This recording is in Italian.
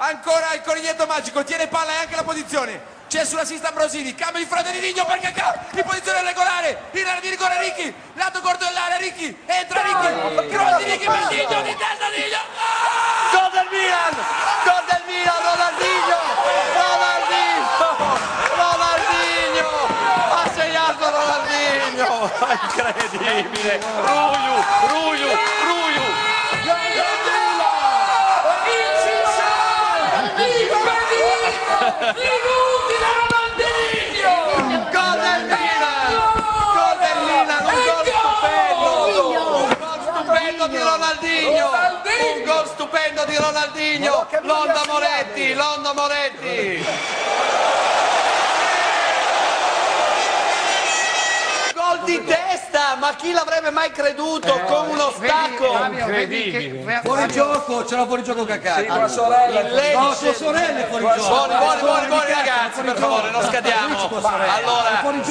ancora il coniglietto magico, tiene palla e anche la posizione. C'è sulla sinistra Ambrosini, cambio di fronte di Digno perché ca- in posizione regolare, in area di rigore Ricchi, lato corto dell'area Ricchi, entra Ricchi, cross di Ricchi per Digno, di testa Digno, gol! Gol del Milan! Gol del Milan, Ronaldinho! Ronaldinho! Ronaldinho! Ha segnato Ronaldinho! Incredibile! Ruiu, Ruiu, Ruiu! Gol del Milan! Gol del Milan, un gol stupendo! Un gol stupendo di Ronaldinho! Un gol stupendo di Ronaldinho! Londa Moretti, Londa Moretti! Gol di testa, ma chi l'avrebbe mai creduto con uno stacco? Incredibile. Fuori gioco, c'era fuori gioco Cacà. Tua sorella, Il Lecce- No, sua sorella è fuori gioco. Buoni, buoni, buoni, buoni Fuori ragazzi, gioco, per favore, non scadiamo. sorella. Allora, Fuori gioco.